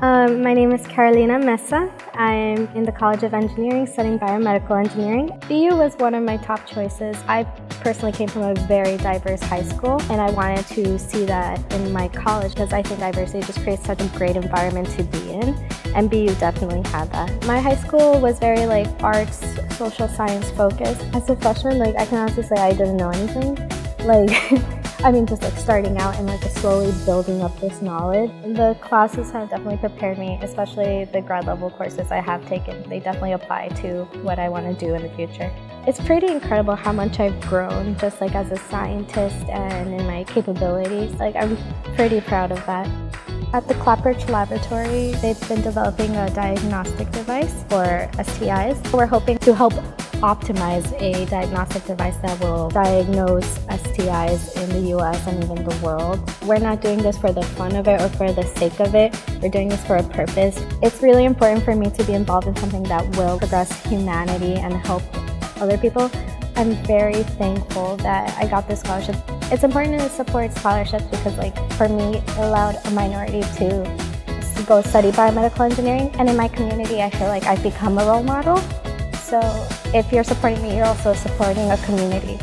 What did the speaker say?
Um, my name is Carolina Mesa. I'm in the College of Engineering studying biomedical engineering. BU was one of my top choices. I personally came from a very diverse high school and I wanted to see that in my college because I think diversity just creates such a great environment to be in and BU definitely had that. My high school was very like arts, social science focused. As a freshman, like I can honestly say I didn't know anything. Like I mean, just like starting out and like slowly building up this knowledge. The classes have definitely prepared me, especially the grad level courses I have taken. They definitely apply to what I want to do in the future. It's pretty incredible how much I've grown just like as a scientist and in my capabilities. Like I'm pretty proud of that. At the Klapperich Laboratory, they've been developing a diagnostic device for STIs. We're hoping to help optimize a diagnostic device that will diagnose STIs in the US and even the world. We're not doing this for the fun of it or for the sake of it. We're doing this for a purpose. It's really important for me to be involved in something that will progress humanity and help other people. I'm very thankful that I got this scholarship. It's important to support scholarships because like for me, it allowed a minority to go study biomedical engineering and in my community I feel like I've become a role model. So if you're supporting me, you're also supporting a community.